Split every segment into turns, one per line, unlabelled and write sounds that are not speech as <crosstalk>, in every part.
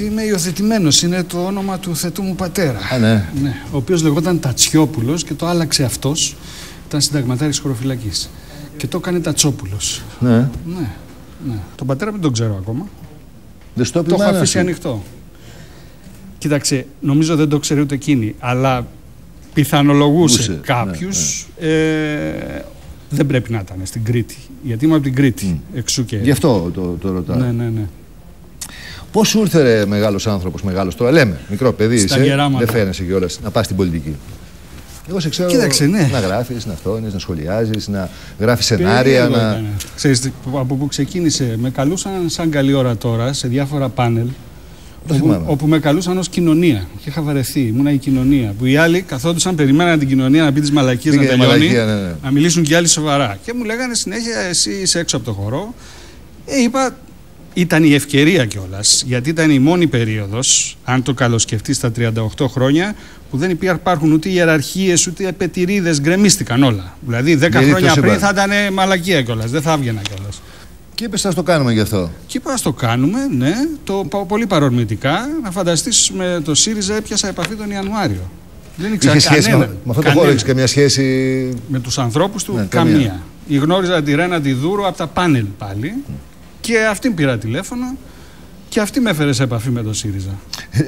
Είμαι υιοθετημένος, είναι το όνομα του θετού μου πατέρα.
Α, ναι.
ναι ο οποίος λεγόταν Τατσιόπουλος και το άλλαξε αυτός. Ήταν συνταγματάρχης χωροφυλακής. Και το έκανε Τατσόπουλος.
Ναι.
Ναι, ναι. Τον πατέρα δεν τον ξέρω ακόμα.
Δεν στο
Το έχω αφήσει ανοιχτό. Κοίταξε, νομίζω δεν το ξέρει ούτε εκείνη, αλλά πιθανολογούσε
Ούσε,
κάποιους.
ναι,
Ε, δεν πρέπει να ήταν στην Κρήτη. Γιατί είμαι από την Κρήτη. Εξού και.
Γι' αυτό το, το ρωτάω.
Ναι, ναι, ναι.
Πώς σου ήρθε ρε, μεγάλος άνθρωπος, μεγάλος τώρα, λέμε, μικρό παιδί
Στα
είσαι,
γεράματα.
δεν φαίνεσαι κιόλας να πας στην πολιτική. Εγώ σε ξέρω
Κοίταξε, ναι.
να γράφεις, να φτώνει, να σχολιάζεις, να γράφεις σενάρια.
Περίεργο
Να...
ήτανε. Ξέρεις, τι, από που ξεκίνησε, με καλούσαν σαν καλή ώρα τώρα σε διάφορα πάνελ.
Το
Όπου,
θυμάμαι.
όπου με καλούσαν ως κοινωνία. Και είχα βαρεθεί. Ήμουνα η κοινωνία. Που οι άλλοι καθόντουσαν, περιμέναν την κοινωνία να πει τις μαλακίες να
Πήγε
τελειώνει.
μαλακία, ναι, ναι.
Να μιλήσουν και οι άλλοι σοβαρά. Και μου λέγανε συνέχεια, εσύ είσαι έξω από το χορό. Ε, είπα, ήταν η ευκαιρία κιόλας. Γιατί ήταν η μόνη περίοδος, αν το καλοσκεφτείς στα 38 χρόνια, που δεν υπάρχουν ούτε ιεραρχίες ούτε επετηρίδες. Γκρεμίστηκαν όλα. Δηλαδή 10
Γιατί
χρόνια
το
πριν
είπα.
θα ήταν μαλακία κιόλας. Δεν θα έβγαινα κιόλας.
Και είπες, θα το κάνουμε γι' αυτό.
Και είπα, ας το κάνουμε, ναι, το πάω πολύ παρορμητικά. Να φανταστείς με το ΣΥΡΙΖΑ έπιασα επαφή τον Ιανουάριο. Δεν ήξερα
Είχες σχέση με,
κανέναν.
με αυτό το
Κανέναν.
χώρο, έχεις καμία σχέση;
Με τους ανθρώπους του,
Ναι,
καμία.
καμία.
Η γνώριζα τη Ρένα τη Δούρου από τα πάνελ πάλι. Και αυτήν πήρα τηλέφωνο και αυτή με έφερε σε επαφή με το ΣΥΡΙΖΑ.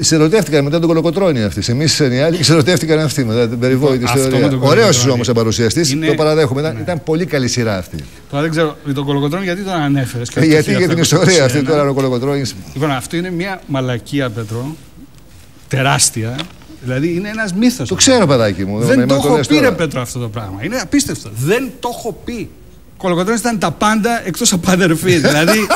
σε ερωτεύτηκαν μετά τον κολοκοτρόνη αυτή. Εμείς οι άλλοι και σε ερωτεύτηκαν αυτοί μετά την περιβόητη
Αυτό με
ιστορία.
τον
Ωραίος
Κολοκοτρώνη.
όμως παρουσιαστής,
Είναι-
το παραδέχομαι. Ήταν,
Ναι.
ήταν πολύ καλή σειρά αυτή.
Τώρα δεν ξέρω, τον Κολοκοτρώνη γιατί τον ανέφερες.
Ε, γιατί για την ιστορία αυτή τώρα ο κολοκοτρόνης.
Λοιπόν, αυτό είναι μια μαλακία, Πέτρο. Τεράστια. Δηλαδή είναι ένας μύθος.
Το ξέρω, παιδάκι μου.
Δεν
με-
το
με
έχω
λες
πει,
τώρα.
ρε Πέτρο, αυτό το πράγμα. Είναι απίστευτο. Δεν το έχω πει. Ο Κολοκοτρώνης ήταν τα πάντα εκτός από αδερφή. <laughs> δηλαδή,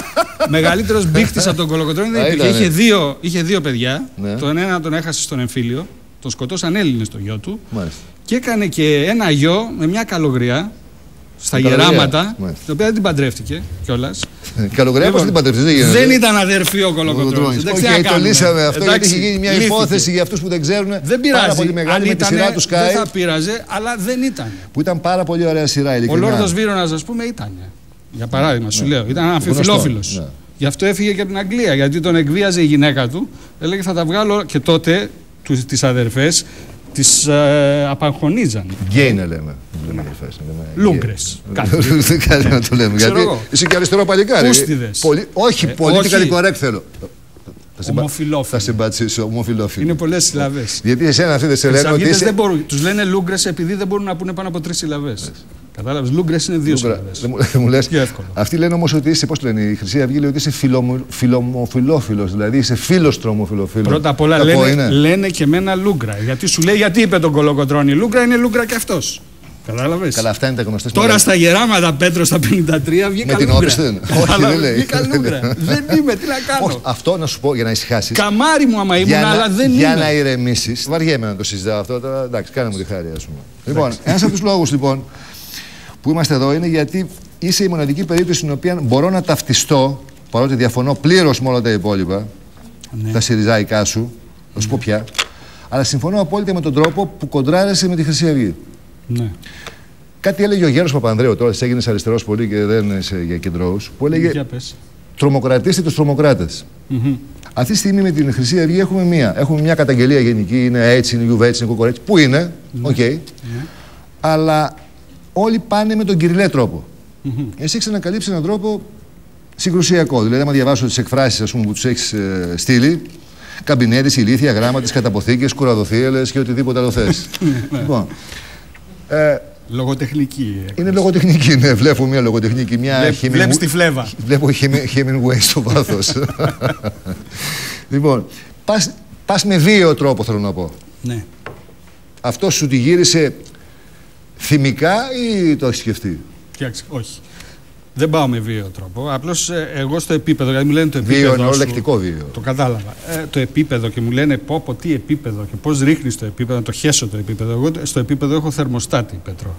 μεγαλύτερος μπήχτης από τον Κολοκοτρώνη δεν
Α,
υπήρχε.
ήτανε.
Είχε δύο, είχε δύο παιδιά.
Ναι.
Τον ένα τον έχασε στον εμφύλιο. Τον σκοτώσαν Έλληνες το γιο του.
Μάλιστα.
Και έκανε και ένα γιο με μια καλογριά στα
Με καλογριά,
γεράματα,
μάλιστα.
την οποία δεν την παντρεύτηκε κιόλας.
Καλογραία, πώς την παντρευτεί, δεν γίνεται.
δεν ήταν αδερφή ο Κολοκοτρώνης.
Κολοκοτρώνης.
Δεν
Οκ,
ξέρω τι να
το
κάνουμε.
λύσαμε αυτό γιατί
Εντάξει,
έχει γίνει μια
λύθηκε.
υπόθεση για αυτούς που δεν ξέρουν.
Δεν
Πάρα
πειράζει.
πολύ μεγάλη
Αν
με τη
ήτανε,
σειρά του
δεν
Sky.
θα πειράζε, αλλά δεν ήταν.
Που ήταν πάρα πολύ ωραία σειρά,
Ο
ειλικρινά.
Λόρδος Βίρονας, ας πούμε, ήταν. Για παράδειγμα, σου λέω. Ήταν αμφιφιλόφιλο.
Γνωστό, ναι.
Γι' αυτό έφυγε και από την Αγγλία. Γιατί τον εκβίαζε η γυναίκα του. Έλεγε θα τα βγάλω. Και τότε τις αδερφές τις ε, απαγχωνίζαν.
Γκέι να λέμε. Δεν λέμε αδερφές, να λέμε γκέι.
Λούγκρες. Κάτι. <laughs>
Δεν κάνει να το λέμε.
Ξέρω
Γιατί
εγώ.
είσαι και αριστερό παλικάρι.
Πούστιδες.
Πολύ- Όχι,
Ε,
πολιτικά
όχι.
correct θέλω. Θα σε μπα-
Ομοφιλόφιλοι.
Θα συμπατσίσω, ομοφιλόφιλοι.
Είναι πολλές συλλαβές.
Γιατί εσένα αυτοί δεν σε λένε ότι είσαι.
δεν μπορούν. Τους λένε λούγκρες επειδή δεν μπορούν να πούνε πάνω από τρεις συλλαβές. Κατάλαβες. Λούγκρες είναι δύο
Λούγκρα.
συλλαβέ.
Δεν μου- δεν μου λες.
Πιο εύκολο.
Αυτοί λένε όμως ότι είσαι, πώς το λένε, η Χρυσή Αυγή λέει ότι είσαι φιλομοφιλόφιλος. Δηλαδή είσαι φίλος τρομοφιλοφίλο.
Πρώτα απ' όλα
Κακό
λένε,
είναι.
λένε και εμένα λούγκρα. Γιατί σου λέει γιατί είπε τον Κολοκοτρώνη λούγκρα, είναι λούγκρα και αυτός. Κατάλαβες;
Καλά, αυτά είναι τα γνωστά
Τώρα στα γεράματα Πέτρος στα 53 βγήκα
Με την
λούγκρα.
Όπισθεν. Όχι,
Κατάλαβες,
δεν λέει.
Βγήκα λούγκρα. δεν είμαι, τι να κάνω.
Όχι, αυτό να σου πω για να ησυχάσεις.
Καμάρι μου άμα ήμουν,
για
αλλά
να,
δεν
για
είμαι.
να ηρεμήσεις. Βαριέμαι να το συζητάω αυτό. Τώρα, εντάξει, κάνε μου τη χάρη, ας πούμε. Λοιπόν, ένας από τους λόγους λοιπόν που είμαστε εδώ είναι γιατί είσαι η μοναδική περίπτωση στην οποία μπορώ να ταυτιστώ, παρότι διαφωνώ πλήρως με όλα τα υπόλοιπα,
Ναι.
τα σιριζάικά σου, θα σου πω πια, αλλά συμφωνώ απόλυτα με τον τρόπο που κοντράρεσαι με τη Χρυσή Αυγή.
Ναι.
Κάτι έλεγε ο Γέρος Παπανδρέου, τώρα σε έγινες αριστερός πολύ και δεν είσαι για κεντρώους, που έλεγε
Για πες.
τρομοκρατήστε τους τρομοκράτες.
Μμμ.
Αυτή τη στιγμή με την Χρυσή Αυγή έχουμε μία. Έχουμε μια καταγγελία γενική, είναι έτσι, είναι γιουβέ, έτσι, είναι κοκορέτσι. Πού είναι, οκ. Αλλά όλοι πάνε με τον κυριλέ τρόπο. Εσύ έχει ανακαλύψει έναν τρόπο συγκρουσιακό. Δηλαδή, άμα διαβάσω τις εκφράσεις που τους έχεις ε, στείλει, καμπινέτη, ηλίθεια, γράμματα, καταποθήκες, κουραδοθίελε και οτιδήποτε άλλο θες. <laughs> λοιπόν, ε,
Λογοτεχνική.
είναι λογοτεχνική, ναι. Βλέπω μια λογοτεχνική. Μια
Βλέπ-
Hemingway-
βλέπεις τη φλέβα.
Βλέπω Heming- Hemingway στο βάθος. <laughs> λοιπόν, πας, πας με βίαιο τρόπο θέλω να πω.
Ναι.
Αυτό σου τη γύρισε θυμικά ή το έχεις σκεφτεί;
Κοιτάξτε, όχι. Δεν πάω με βίαιο τρόπο. Απλώς εγώ στο επίπεδο, γιατί μου λένε το επίπεδο.
Βίαιο εννοώ
σου-
λεκτικό βίαιο.
Το κατάλαβα. Ε, το επίπεδο και μου λένε πω, πω τι επίπεδο και πώς ρίχνεις το επίπεδο, να το χέσω το επίπεδο. Εγώ στο επίπεδο έχω θερμοστάτη, Πέτρο.